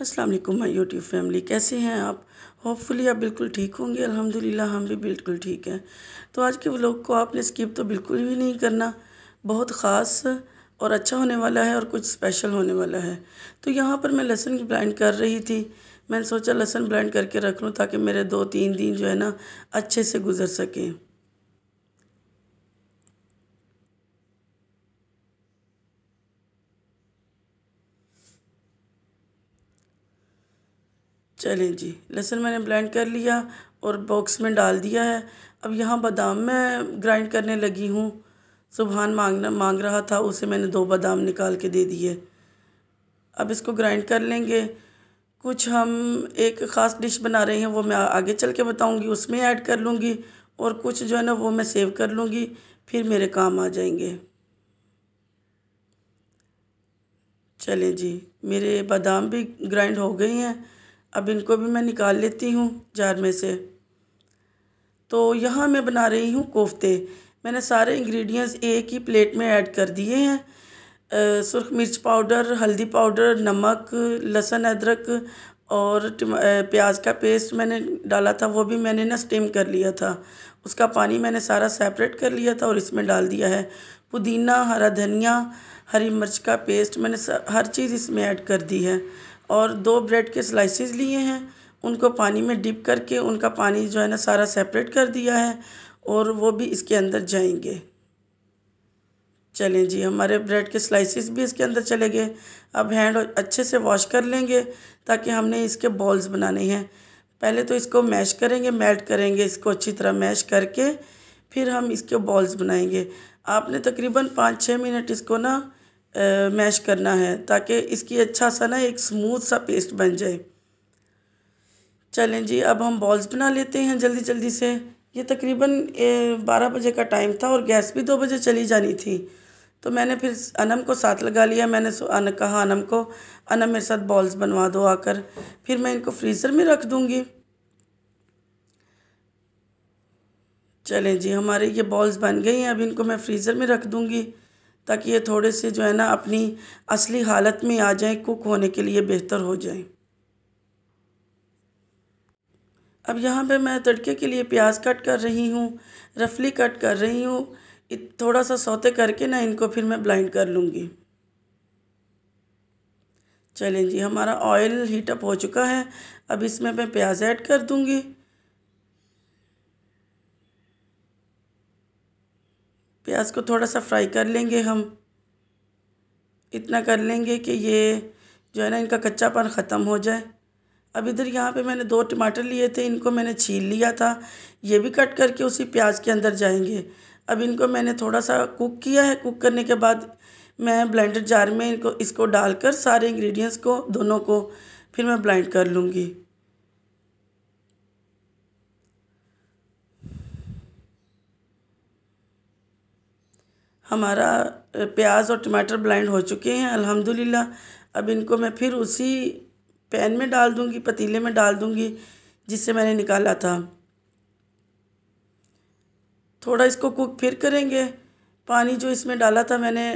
अस्सलाम वालेकुम my YouTube family, कैसे हैं आप? होपफुली आप बिल्कुल ठीक होंगे, अल्हम्दुलिल्लाह हम भी बिल्कुल ठीक हैं। तो आज के व्लॉग को आपने स्किप तो बिल्कुल भी नहीं करना। बहुत ख़ास और अच्छा होने वाला है और कुछ स्पेशल होने वाला है। तो यहाँ पर मैं लहसुन ब्लेंड कर रही थी। मैंने सोचा लहसुन ब्लेंड करके रख लूँ ताकि मेरे दो तीन दिन जो है ना अच्छे से गुजर सकें। चलें जी। लहसुन मैंने ब्लेंड कर लिया और बॉक्स में डाल दिया है। अब यहाँ बादाम मैं ग्राइंड करने लगी हूँ। सुबहान मांगना, मांग रहा था, उसे मैंने दो बादाम निकाल के दे दिए। अब इसको ग्राइंड कर लेंगे। कुछ हम एक ख़ास डिश बना रहे हैं, वो मैं आगे चल के बताऊँगी, उसमें ऐड कर लूँगी और कुछ जो है ना, वो मैं सेव कर लूँगी, फिर मेरे काम आ जाएँगे। चलें जी। मेरे बादाम भी ग्राइंड हो गए हैं। अब इनको भी मैं निकाल लेती हूँ जार में से। तो यहाँ मैं बना रही हूँ कोफ्ते। मैंने सारे इंग्रेडिएंट्स एक ही प्लेट में ऐड कर दिए हैं। सुरख मिर्च पाउडर हल्दी पाउडर नमक, लहसुन, अदरक और प्याज का पेस्ट मैंने डाला था, वो भी मैंने ना स्टीम कर लिया था। उसका पानी मैंने सारा सेपरेट कर लिया था और इसमें डाल दिया है। पुदीना, हरा धनिया, हरी मिर्च का पेस्ट मैंने हर चीज़ इसमें ऐड कर दी है। और दो ब्रेड के स्लाइसेस लिए हैं। उनको पानी में डिप करके उनका पानी जो है ना सारा सेपरेट कर दिया है और वो भी इसके अंदर जाएँगे। चलें जी, हमारे ब्रेड के स्लाइसेस भी इसके अंदर चले गए। अब हैंड अच्छे से वॉश कर लेंगे ताकि हमने इसके बॉल्स बनाने हैं। पहले तो इसको मैश करेंगे मेल्ट करेंगे, इसको अच्छी तरह मैश करके फिर हम इसके बॉल्स बनाएँगे। आपने तकरीबन पाँच छः मिनट इसको ना मैश करना है ताकि इसकी अच्छा सा ना एक स्मूथ सा पेस्ट बन जाए। चलें जी अब हम बॉल्स बना लेते हैं जल्दी जल्दी से। ये तकरीबन बारह बजे का टाइम था और गैस भी दो बजे चली जानी थी। तो मैंने फिर अनम को साथ लगा लिया। मैंने अन, कहा अनम को अनम मेरे साथ बॉल्स बनवा दो आकर। फिर मैं इनको फ्रीज़र में रख दूँगी। चलें जी हमारे ये बॉल्स बन गई हैं। अब इनको मैं फ्रीज़र में रख दूँगी। ताकि ये थोड़े से जो है ना अपनी असली हालत में आ जाएँ, कुक होने के लिए बेहतर हो जाएँ। अब यहाँ पे मैं तड़के के लिए प्याज कट कर रही हूँ, रफली कट कर रही हूँ। थोड़ा सा सौते करके ना इनको फिर मैं ब्लाइंड कर लूँगी। चलें जी, हमारा ऑयल हीटअप हो चुका है। अब इसमें मैं प्याज ऐड कर दूँगी। प्याज को थोड़ा सा फ्राई कर लेंगे हम। इतना कर लेंगे कि ये जो है ना, इनका कच्चापन ख़त्म हो जाए। अब इधर यहाँ पे मैंने दो टमाटर लिए थे, इनको मैंने छील लिया था। ये भी कट करके उसी प्याज के अंदर जाएँगे। अब इनको मैंने थोड़ा सा कुक किया है। कुक करने के बाद मैं ब्लेंडर जार में इनको, इसको डालकर सारे इंग्रेडिएंट्स को, दोनों को फिर मैं ब्लेंड कर लूँगी। हमारा प्याज और टमाटर ब्लाइंड हो चुके हैं, अल्हम्दुलिल्लाह। अब इनको मैं फिर उसी पैन में डाल दूँगी, पतीले में डाल दूँगी, जिससे मैंने निकाला था। थोड़ा इसको कुक फिर करेंगे। पानी जो इसमें डाला था मैंने,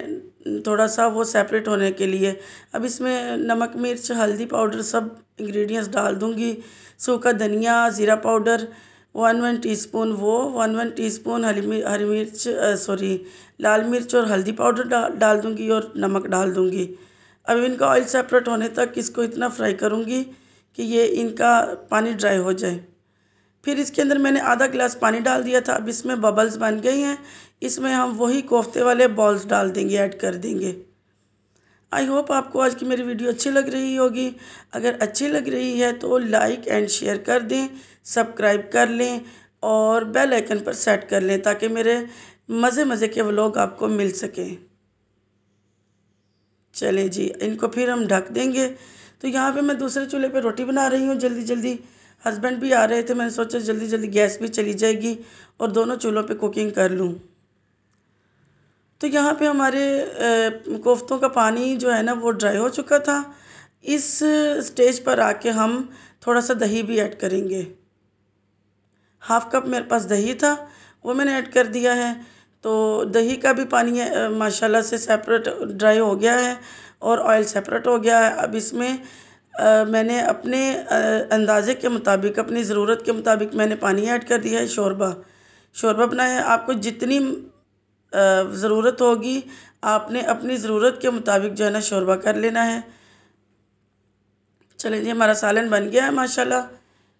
थोड़ा सा वो सेपरेट होने के लिए। अब इसमें नमक, मिर्च, हल्दी पाउडर सब इंग्रेडिएंट्स डाल दूँगी। सूखा धनिया, ज़ीरा पाउडर वन वन टीस्पून वो वन वन टीस्पून हरी मिर्च हरी मिर्च सॉरी लाल मिर्च और हल्दी पाउडर डा, डाल दूँगी और नमक डाल दूँगी। अब इनका ऑयल सेपरेट होने तक इसको इतना फ्राई करूँगी कि ये इनका पानी ड्राई हो जाए। फिर इसके अंदर मैंने आधा गिलास पानी डाल दिया था। अब इसमें बबल्स बन गई हैं। इसमें हम वही कोफ्ते वाले बॉल्स डाल देंगे ऐड कर देंगे। आई होप आपको आज की मेरी वीडियो अच्छी लग रही होगी। अगर अच्छी लग रही है तो लाइक एंड शेयर कर दें सब्सक्राइब कर लें और बेल आइकन पर सेट कर लें ताकि मेरे मज़े मज़े के व्लॉग आपको मिल सकें। चलें जी, इनको फिर हम ढक देंगे। तो यहाँ पे मैं दूसरे चूल्हे पे रोटी बना रही हूँ। जल्दी जल्दी हस्बैंड भी आ रहे थे, मैंने सोचा जल्दी जल्दी गैस भी चली जाएगी और दोनों चूल्हों पे कुकिंग कर लूँ। तो यहाँ पे हमारे कोफ्तों का पानी जो है ना वो ड्राई हो चुका था। इस स्टेज पर आके हम थोड़ा सा दही भी ऐड करेंगे। हाफ़ कप मेरे पास दही था वो मैंने ऐड कर दिया है। तो दही का भी पानी माशाल्लाह से सेपरेट ड्राई हो गया है और ऑयल सेपरेट हो गया है। अब इसमें आ, मैंने अपने आ, अंदाज़े के मुताबिक अपनी ज़रूरत के मुताबिक मैंने पानी ऐड कर दिया है शोरबा। शोरबा बनाया आपको जितनी ज़रूरत होगी, आपने अपनी ज़रूरत के मुताबिक जो है ना शोरबा कर लेना है। चलें जी, हमारा सालन बन गया है, माशाल्लाह।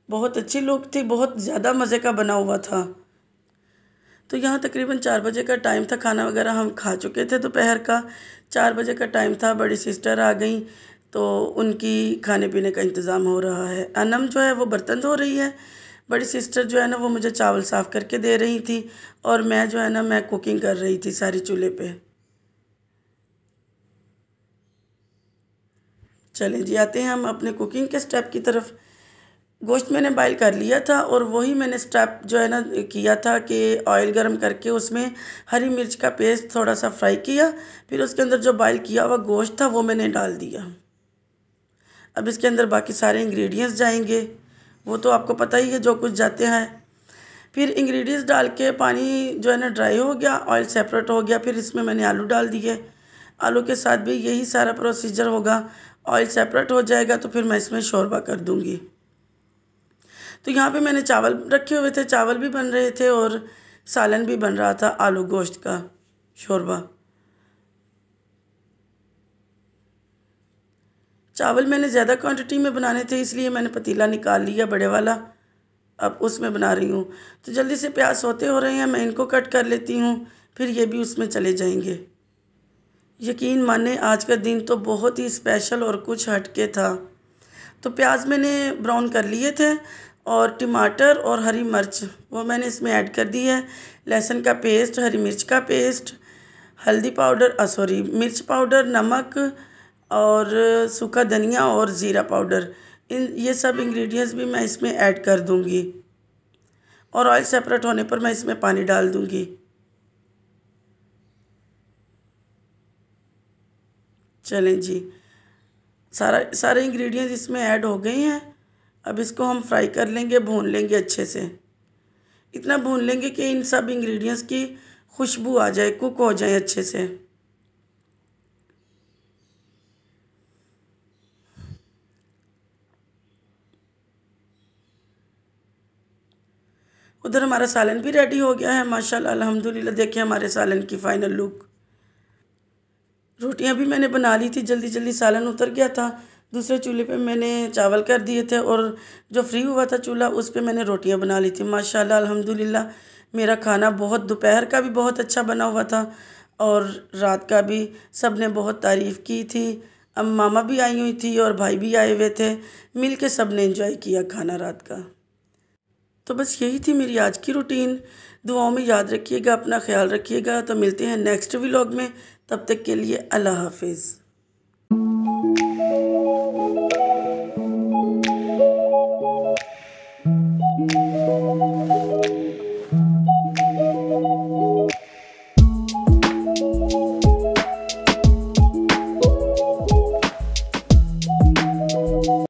बहुत अच्छी लुक थी, बहुत ज़्यादा मज़े का बना हुआ था। तो यहाँ तकरीबन चार बजे का टाइम था, खाना वगैरह हम खा चुके थे दोपहर का। चार बजे का टाइम था, बड़ी सिस्टर आ गई तो उनकी खाने पीने का इंतज़ाम हो रहा है। अनम जो है, वो बर्तन धो रही है। बड़ी सिस्टर जो है ना वो मुझे चावल साफ़ करके दे रही थी और मैं जो है ना मैं कुकिंग कर रही थी सारी चूल्हे पे। चलें जी, आते हैं हम अपने कुकिंग के स्टेप की तरफ़। गोश्त मैंने बॉईल कर लिया था और वही मैंने स्टेप जो है ना किया था कि ऑयल गर्म करके उसमें हरी मिर्च का पेस्ट थोड़ा सा फ्राई किया, फिर उसके अंदर जो बॉयल किया हुआ गोश्त था वो मैंने डाल दिया। अब इसके अंदर बाकी सारे इंग्रेडिएंट्स जाएँगे। वो तो आपको पता ही है जो कुछ जाते हैं। फिर इंग्रेडिएंट्स डाल के पानी जो है ना ड्राई हो गया ऑयल सेपरेट हो गया, फिर इसमें मैंने आलू डाल दिए। आलू के साथ भी यही सारा प्रोसीजर होगा। ऑयल सेपरेट हो जाएगा तो फिर मैं इसमें शोरबा कर दूँगी। तो यहाँ पे मैंने चावल रखे हुए थे, चावल भी बन रहे थे और सालन भी बन रहा था आलू गोश्त का शोरबा। चावल मैंने ज़्यादा क्वांटिटी में बनाने थे, इसलिए मैंने पतीला निकाल लिया, बड़े वाला। अब उसमें बना रही हूँ। तो जल्दी से प्याज सोते हो रहे हैं, मैं इनको कट कर लेती हूँ, फिर ये भी उसमें चले जाएँगे। यकीन माने, आज का दिन तो बहुत ही स्पेशल और कुछ हटके था। तो प्याज मैंने ब्राउन कर लिए थे, और टमाटर और हरी मिर्च, वो मैंने इसमें ऐड कर दी है। लहसुन का पेस्ट हरी मिर्च का पेस्ट हल्दी पाउडर सॉरी मिर्च पाउडर नमक और सूखा धनिया और ज़ीरा पाउडर। इन, ये सब इंग्रेडिएंट्स भी मैं इसमें ऐड कर दूँगी। और ऑयल सेपरेट होने पर मैं इसमें पानी डाल दूँगी। चलें जी। सारा, सारे इंग्रेडिएंट्स इसमें ऐड हो गए हैं। अब इसको हम फ्राई कर लेंगे, भून लेंगे अच्छे से। इतना भून लेंगे कि इन सब इंग्रेडिएंट्स की खुशबू आ जाए कुक हो जाए अच्छे से। उधर हमारा सालन भी रेडी हो गया है, माशाल्लाह, अल्हम्दुलिल्लाह, देखिए हमारे सालन की फ़ाइनल लुक रोटियाँ भी मैंने बना ली थी जल्दी जल्दी सालन उतर गया था। दूसरे चूल्हे पे मैंने चावल कर दिए थे और जो फ्री हुआ था चूल्हा, उस पर मैंने रोटियाँ बना ली थी। माशाल्लाह, अल्हम्दुलिल्लाह, मेरा खाना बहुत, दोपहर का भी बहुत अच्छा बना हुआ था और रात का भी सबने बहुत तारीफ़ की थी। अब मामा भी आई हुई थी और भाई भी आए हुए थे मिल के सबने इन्जॉय किया खाना रात का। तो बस यही थी मेरी आज की रूटीन दुआओं में याद रखिएगा, अपना ख्याल रखिएगा। तो मिलते हैं नेक्स्ट व्लॉग में। तब तक के लिए अल्लाह हाफिज़।